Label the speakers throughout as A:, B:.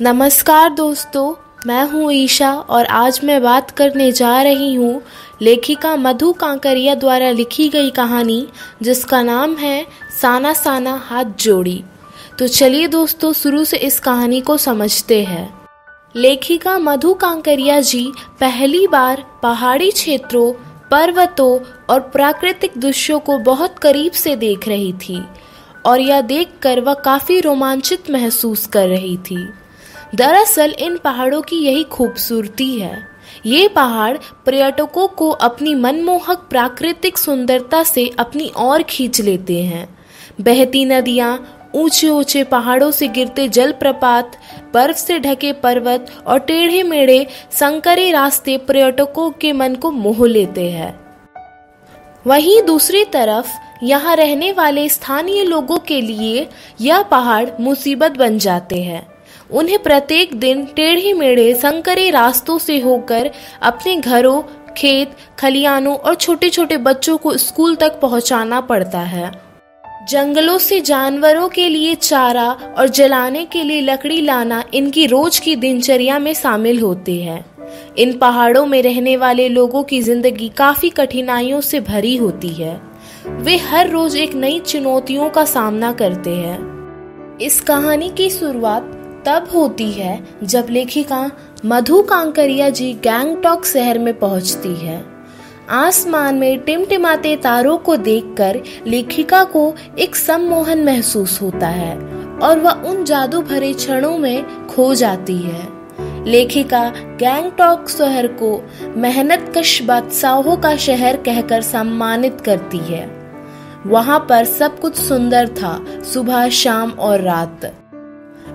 A: नमस्कार दोस्तों, मैं हूँ ईशा और आज मैं बात करने जा रही हूँ लेखिका मधु कांकरिया द्वारा लिखी गई कहानी, जिसका नाम है साना साना हाथ जोड़ी। तो चलिए दोस्तों, शुरू से इस कहानी को समझते हैं। लेखिका मधु कांकरिया जी पहली बार पहाड़ी क्षेत्रों, पर्वतों और प्राकृतिक दृश्यों को बहुत करीब से देख रही थी और यह देखकर वह काफ़ी रोमांचित महसूस कर रही थी। दरअसल इन पहाड़ों की यही खूबसूरती है। ये पहाड़ पर्यटकों को अपनी मनमोहक प्राकृतिक सुंदरता से अपनी ओर खींच लेते हैं। बहती नदियाँ ऊँचे ऊँचे पहाड़ों से गिरते जलप्रपात, बर्फ़ से ढके पर्वत और टेढ़े मेढ़े संकरे रास्ते पर्यटकों के मन को मोह लेते हैं। वहीं दूसरी तरफ़ यहाँ रहने वाले स्थानीय लोगों के लिए यह पहाड़ मुसीबत बन जाते हैं। उन्हें प्रत्येक दिन टेढ़े मेढ़े संकरे रास्तों से होकर अपने घरों, खेत खलियानों और छोटे छोटे बच्चों को स्कूल तक पहुंचाना पड़ता है। जंगलों से जानवरों के लिए चारा और जलाने के लिए लकड़ी लाना इनकी रोज की दिनचर्या में शामिल होते हैं। इन पहाड़ों में रहने वाले लोगों की ज़िंदगी काफ़ी कठिनाइयों से भरी होती है। वे हर रोज एक नई चुनौतियों का सामना करते हैं। इस कहानी की शुरुआत तब होती है जब लेखिका मधु कांकरिया जी गैंगटॉक शहर में पहुँचती है। आसमान में टिमटिमाते तारों को देखकर लेखिका को एक सम्मोहन महसूस होता है और वह उन जादू भरे क्षणों में खो जाती है। लेखिका गैंगटॉक शहर को मेहनत कश बादशाहों का शहर कहकर सम्मानित करती है। वहाँ पर सब कुछ सुंदर था, सुबह, शाम और रात।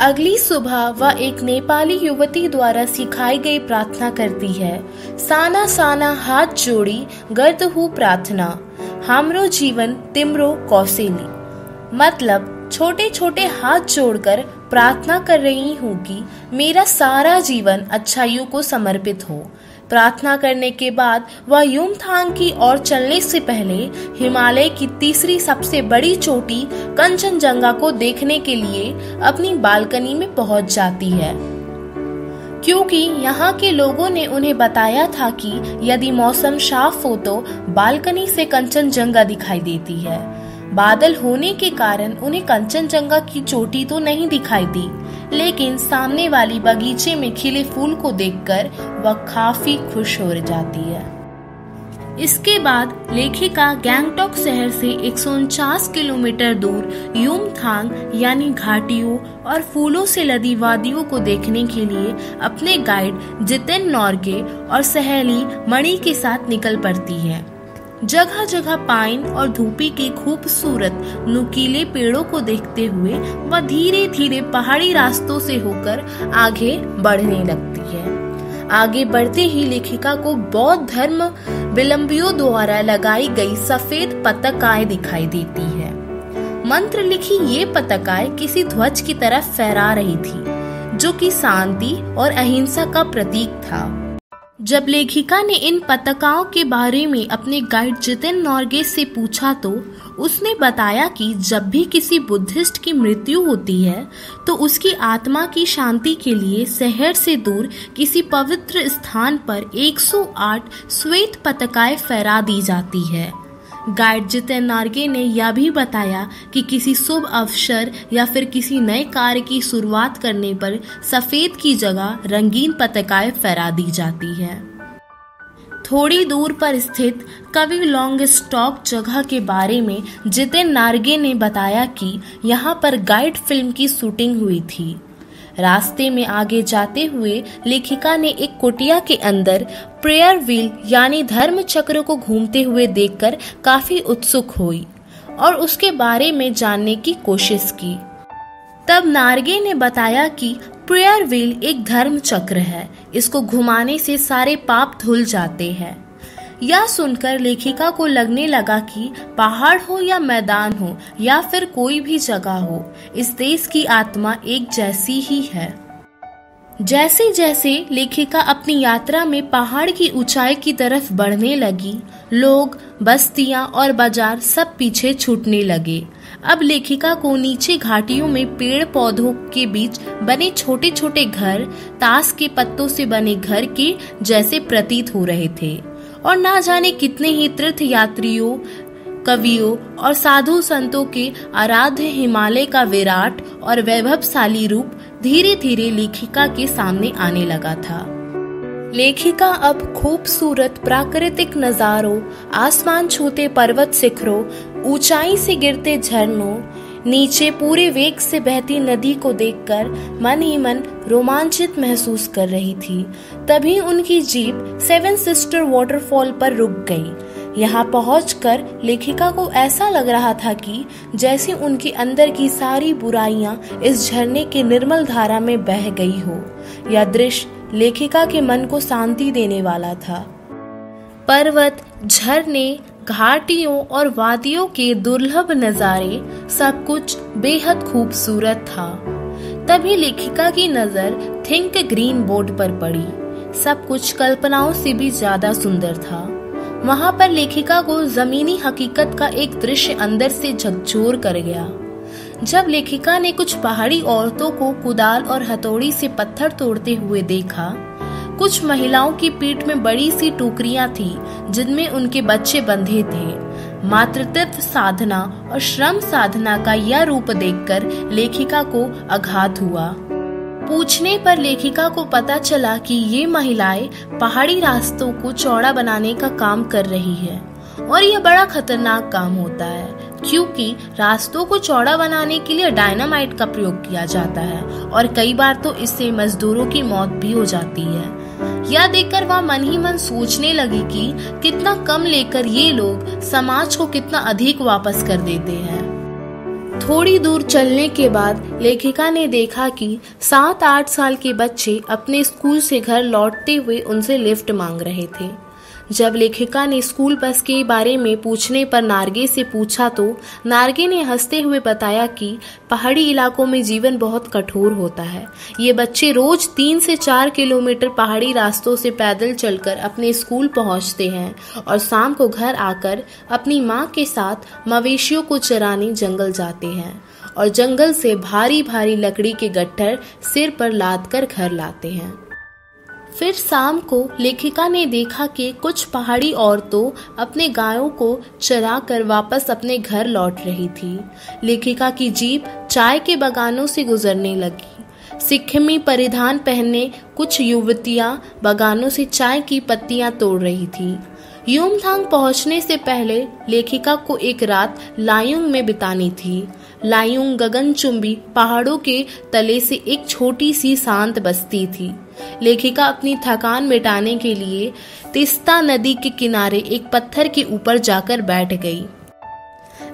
A: अगली सुबह वह एक नेपाली युवती द्वारा सिखाई गई प्रार्थना करती है। साना साना हाथ जोड़ी, गर्द हु प्रार्थना। हमरो जीवन, तिमरो कौशली मतलब छोटे छोटे हाथ जोड़कर प्रार्थना कर रही हूँ कि मेरा सारा जीवन अच्छाइयों को समर्पित हो। प्रार्थना करने के बाद वह युमथांग की ओर चलने से पहले हिमालय की तीसरी सबसे बड़ी चोटी कंचनजंगा को देखने के लिए अपनी बालकनी में पहुँच जाती है। क्योंकि यहाँ के लोगों ने उन्हें बताया था कि यदि मौसम साफ़ हो तो बालकनी से कंचनजंगा दिखाई देती है। बादल होने के कारण उन्हें कंचनजंगा की चोटी तो नहीं दिखाई दी, लेकिन सामने वाली बगीचे में खिले फूल को देखकर वह काफ़ी खुश हो जाती है। इसके बाद लेखिका गैंगटॉक शहर से एक किलोमीटर दूर युमथांग यानी घाटियों और फूलों से लदी वादियों को देखने के लिए अपने गाइड जितेन नॉर्गे और सहेली मणि के साथ निकल पड़ती है। जगह जगह पाइन और धूपी के खूबसूरत, नुकीले पेड़ों को देखते हुए वह धीरे धीरे पहाड़ी रास्तों से होकर आगे बढ़ने लगती है। आगे बढ़ते ही लेखिका को बौद्ध धर्म विलंबियों द्वारा लगाई गई सफ़ेद पतकाएँ दिखाई देती है। मंत्र लिखी ये पतकाएँ किसी ध्वज की तरफ़ फहरा रही थी, जो कि शांति और अहिंसा का प्रतीक था। जब लेखिका ने इन पतकाओं के बारे में अपने गाइड जितिन नॉर्गे से पूछा तो उसने बताया कि जब भी किसी बुद्धिस्ट की मृत्यु होती है तो उसकी आत्मा की शांति के लिए शहर से दूर किसी पवित्र स्थान पर 108 श्वेत पतकाएँ फहरा दी जाती है। गाइड जितेन नार्गे ने यह भी बताया कि किसी शुभ अवसर या फिर किसी नए कार्य की शुरुआत करने पर सफ़ेद की जगह रंगीन पतकाएँ फहरा दी जाती है। थोड़ी दूर पर स्थित कवि लॉन्ग स्टॉक जगह के बारे में जितेन नार्गे ने बताया कि यहाँ पर गाइड फ़िल्म की शूटिंग हुई थी। रास्ते में आगे जाते हुए लेखिका ने एक कुटिया के अंदर प्रेयर व्हील यानी धर्म चक्र को घूमते हुए देखकर काफ़ी उत्सुक हुई और उसके बारे में जानने की कोशिश की। तब नारगे ने बताया कि प्रेयर व्हील एक धर्म चक्र है, इसको घुमाने से सारे पाप धुल जाते हैं। यह सुनकर लेखिका को लगने लगा कि पहाड़ हो या मैदान हो, या फिर कोई भी जगह हो, इस देश की आत्मा एक जैसी ही है। जैसे जैसे लेखिका अपनी यात्रा में पहाड़ की ऊंचाई की तरफ़ बढ़ने लगी, लोग, बस्तियाँ और बाज़ार सब पीछे छूटने लगे। अब लेखिका को नीचे घाटियों में पेड़ पौधों के बीच बने छोटे छोटे घर, ताश के पत्तों से बने घर के जैसे प्रतीत हो रहे थे। और ना जाने कितने ही तीर्थ यात्रियों कवियों और साधु संतों के आराध्य हिमालय का विराट और वैभवशाली रूप धीरे धीरे लेखिका के सामने आने लगा था। लेखिका अब खूबसूरत प्राकृतिक नजारों, आसमान छूते पर्वत शिखरों ऊंचाई से गिरते झरनों नीचे पूरे वेग से बहती नदी को देखकर मन ही मन रोमांचित महसूस कर रही थी। तभी उनकी जीप सेवन सिस्टर वाटरफॉल पर रुक गई। यहाँ पहुंचकर लेखिका को ऐसा लग रहा था कि जैसे उनके अंदर की सारी बुराइयाँ इस झरने के निर्मल धारा में बह गई हो। यह दृश्य लेखिका के मन को शांति देने वाला था। पर्वत, झरने घाटियों और वादियों के दुर्लभ नजारे सब कुछ बेहद खूबसूरत था। तभी लेखिका की नज़र थिंक ग्रीन बोर्ड पर पड़ी। सब कुछ कल्पनाओं से भी ज़्यादा सुंदर था। वहाँ पर लेखिका को जमीनी हकीकत का एक दृश्य अंदर से झकझोर कर गया। जब लेखिका ने कुछ पहाड़ी औरतों को कुदाल और हथौड़ी से पत्थर तोड़ते हुए देखा कुछ महिलाओं की पीठ में बड़ी सी टोकरियाँ थी, जिनमें उनके बच्चे बंधे थे। मातृत्व साधना और श्रम साधना का यह रूप देखकर लेखिका को आघात हुआ। पूछने पर लेखिका को पता चला कि ये महिलाएँ पहाड़ी रास्तों को चौड़ा बनाने का काम कर रही है और यह बड़ा खतरनाक काम होता है, क्योंकि रास्तों को चौड़ा बनाने के लिए डायनामाइट का प्रयोग किया जाता है और कई बार तो इससे मजदूरों की मौत भी हो जाती है। यह देखकर वह मन ही मन सोचने लगी कि कितना कम लेकर ये लोग समाज को कितना अधिक वापस कर देते हैं। थोड़ी दूर चलने के बाद लेखिका ने देखा कि सात आठ साल के बच्चे अपने स्कूल से घर लौटते हुए उनसे लिफ्ट मांग रहे थे। जब लेखिका ने स्कूल बस के बारे में पूछने पर नार्गे से पूछा तो नार्गे ने हँसते हुए बताया कि पहाड़ी इलाकों में जीवन बहुत कठोर होता है। ये बच्चे रोज तीन से चार किलोमीटर पहाड़ी रास्तों से पैदल चलकर अपने स्कूल पहुँचते हैं और शाम को घर आकर अपनी माँ के साथ मवेशियों को चराने जंगल जाते हैं और जंगल से भारी भारी लकड़ी के गट्ठर सिर पर लाद कर घर लाते हैं। फिर शाम को लेखिका ने देखा कि कुछ पहाड़ी औरतों अपने गायों को चरा कर वापस अपने घर लौट रही थी। लेखिका की जीप चाय के बगानों से गुजरने लगी। सिक्किमी परिधान पहने कुछ युवतियाँ बगानों से चाय की पत्तियाँ तोड़ रही थी। यूमथांग पहुँचने से पहले लेखिका को एक रात लायुंग में बितानी थी। लायुंग गगनचुंबी पहाड़ों के तले से एक छोटी सी शांत बस्ती थी। लेखिका अपनी थकान मिटाने के लिए तिस्ता नदी के किनारे एक पत्थर के ऊपर जाकर बैठ गई।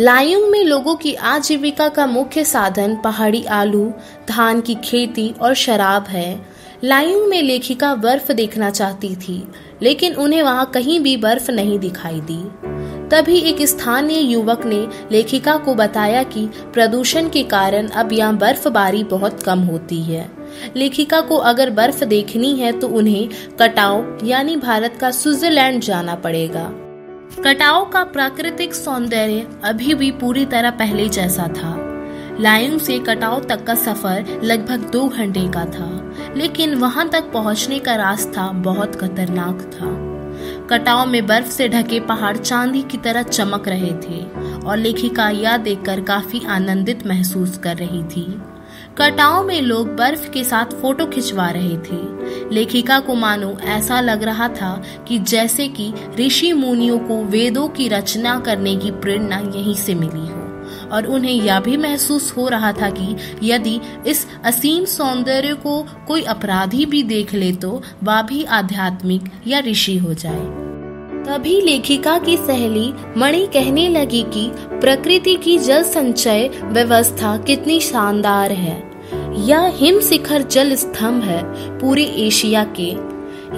A: लायुंग में लोगों की आजीविका का मुख्य साधन पहाड़ी आलू, धान की खेती और शराब है। लायुंग में लेखिका बर्फ़ देखना चाहती थी, लेकिन उन्हें वहाँ कहीं भी बर्फ़ नहीं दिखाई दी। तभी एक स्थानीय युवक ने लेखिका को बताया कि प्रदूषण के कारण अब यहाँ बर्फबारी बहुत कम होती है। लेखिका को अगर बर्फ़ देखनी है तो उन्हें कटाओ, यानी भारत का स्विट्जरलैंड जाना पड़ेगा। कटाओ का प्राकृतिक सौंदर्य अभी भी पूरी तरह पहले जैसा था। लायुंग से कटाओ तक का सफ़र लगभग दो घंटे का था, लेकिन वहाँ तक पहुँचने का रास्ता बहुत खतरनाक था। कटाओ में बर्फ़ से ढके पहाड़ चांदी की तरह चमक रहे थे, और लेखिका यह देखकर काफ़ी आनंदित महसूस कर रही थी। कटाओं में लोग बर्फ़ के साथ फ़ोटो खिंचवा रहे थे। लेखिका को मानो ऐसा लग रहा था कि जैसे कि ऋषि मुनियों को वेदों की रचना करने की प्रेरणा यहीं से मिली हो। और उन्हें यह भी महसूस हो रहा था कि यदि इस असीम सौंदर्य को कोई अपराधी भी देख ले तो वह भी आध्यात्मिक या ऋषि हो जाए। तभी लेखिका की सहेली मणि कहने लगी कि प्रकृति की जल संचय व्यवस्था कितनी शानदार है। यह हिम शिखर जल स्तंभ है पूरे एशिया के।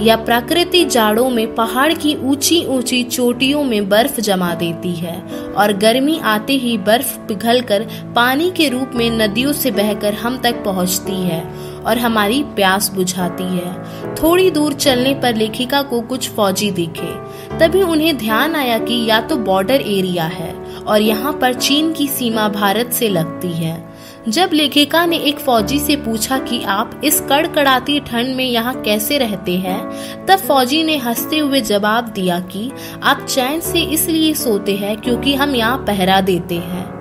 A: यह प्रकृति जाड़ों में पहाड़ की ऊँची ऊँची चोटियों में बर्फ़ जमा देती है और गर्मी आते ही बर्फ़ पिघलकर पानी के रूप में नदियों से बहकर हम तक पहुँचती है। और हमारी प्यास बुझाती है। थोड़ी दूर चलने पर लेखिका को कुछ फौजी दिखे। तभी उन्हें ध्यान आया कि या तो बॉर्डर एरिया है और यहाँ पर चीन की सीमा भारत से लगती है। जब लेखिका ने एक फौजी से पूछा कि आप इस कड़कड़ाती ठंड में यहाँ कैसे रहते हैं, तब फौजी ने हँसते हुए जवाब दिया कि आप चैन से इसलिए सोते हैं क्योंकि हम यहाँ पहरा देते हैं।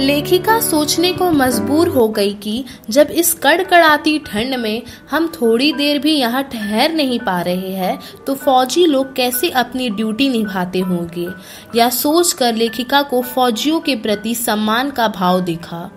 A: लेखिका सोचने को मजबूर हो गई कि जब इस कड़कड़ाती ठंड में हम थोड़ी देर भी यहाँ ठहर नहीं पा रहे हैं तो फौजी लोग कैसे अपनी ड्यूटी निभाते होंगे? या सोचकर लेखिका को फौजियों के प्रति सम्मान का भाव दिखा।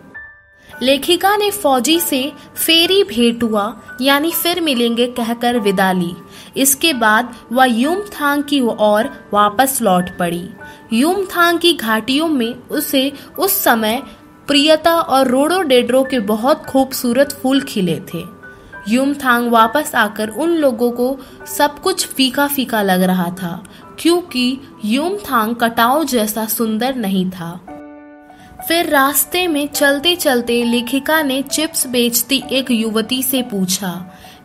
A: लेखिका ने फौजी से फेरी भेंट हुआ यानी फिर मिलेंगे कहकर विदा ली। इसके बाद वह यूम थांग की ओर वापस लौट पड़ी। यूम थांग की घाटियों में उसे उस समय प्रियता और रोडो डेड्रो के बहुत खूबसूरत फूल खिले थे। युमथांग वापस आकर उन लोगों को सब कुछ फीका फीका लग रहा था, क्योंकि यूम थांग कटाव जैसा सुंदर नहीं था। फिर रास्ते में चलते चलते लेखिका ने चिप्स बेचती एक युवती से पूछा,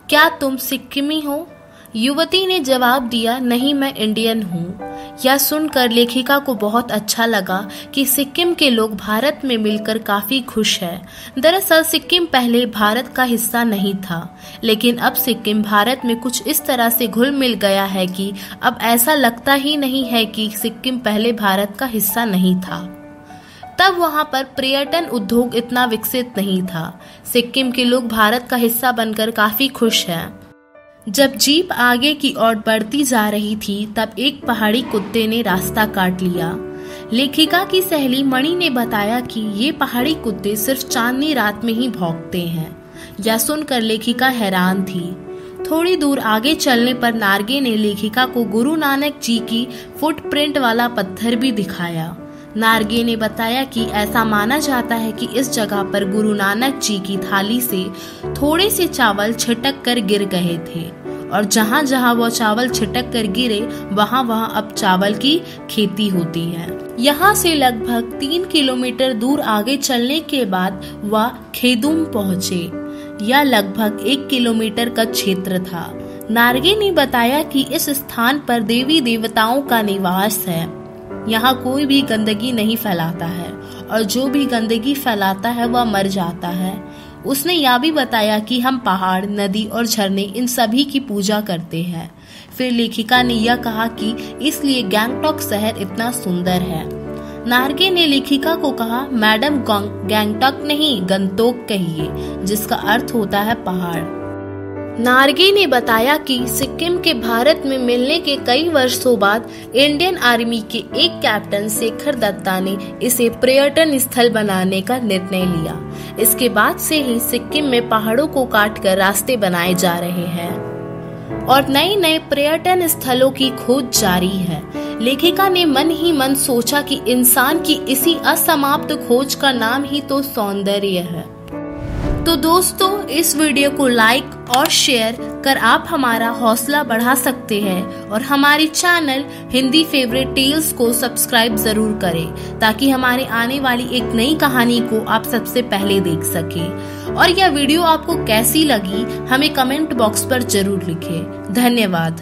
A: क्या तुम सिक्किमी हो? युवती ने जवाब दिया, नहीं, मैं इंडियन हूँ। यह सुनकर लेखिका को बहुत अच्छा लगा कि सिक्किम के लोग भारत में मिलकर काफ़ी खुश है। दरअसल, सिक्किम पहले भारत का हिस्सा नहीं था, लेकिन अब सिक्किम भारत में कुछ इस तरह से घुल मिल गया है कि अब ऐसा लगता ही नहीं है कि सिक्किम पहले भारत का हिस्सा नहीं था। तब वहाँ पर पर्यटन उद्योग इतना विकसित नहीं था। सिक्किम के लोग भारत का हिस्सा बनकर काफ़ी खुश हैं। जब जीप आगे की ओर बढ़ती जा रही थी, तब एक पहाड़ी कुत्ते ने रास्ता काट लिया। लेखिका की सहेली मणि ने बताया कि ये पहाड़ी कुत्ते सिर्फ़ चांदनी रात में ही भौंकते हैं, यह सुनकर लेखिका हैरान थी। थोड़ी दूर आगे चलने पर नार्गे ने लेखिका को गुरु नानक जी की फुटप्रिंट वाला पत्थर भी दिखाया। नार्गे ने बताया कि ऐसा माना जाता है कि इस जगह पर गुरु नानक जी की थाली से थोड़े से चावल छिटक कर गिर गए थे। और जहाँ जहाँ वो चावल छिटक कर गिरे वहाँ वहाँ अब चावल की खेती होती है। यहाँ से लगभग तीन किलोमीटर दूर आगे चलने के बाद वह खेदुम पहुँचे। यह लगभग एक किलोमीटर का क्षेत्र था। नारगे ने बताया कि इस स्थान पर देवी देवताओं का निवास है। यहाँ कोई भी गंदगी नहीं फैलाता है, और जो भी गंदगी फैलाता है वह मर जाता है। उसने यह भी बताया कि हम पहाड़, नदी और झरने इन सभी की पूजा करते हैं। फिर लेखिका ने यह कहा कि इसलिए गैंगटॉक शहर इतना सुंदर है। नार्गे ने लेखिका को कहा, मैडम गैंगटॉक नहीं गंतोक कहिए, जिसका अर्थ होता है पहाड़। नार्गी ने बताया कि सिक्किम के भारत में मिलने के कई वर्षों बाद इंडियन आर्मी के एक कैप्टन शेखर दत्ता ने इसे पर्यटन स्थल बनाने का निर्णय लिया। इसके बाद से ही सिक्किम में पहाड़ों को काटकर रास्ते बनाए जा रहे हैं और नए नए पर्यटन स्थलों की खोज जारी है। लेखिका ने मन ही मन सोचा कि इंसान की इसी असमाप्त खोज का नाम ही तो सौंदर्य है। तो दोस्तों, इस वीडियो को लाइक और शेयर कर आप हमारा हौसला बढ़ा सकते हैं और हमारे चैनल हिंदी फेवरेट टेल्स को सब्सक्राइब ज़रूर करें ताकि हमारे आने वाली एक नई कहानी को आप सबसे पहले देख सके। और यह वीडियो आपको कैसी लगी, हमें कमेंट बॉक्स पर ज़रूर लिखें। धन्यवाद।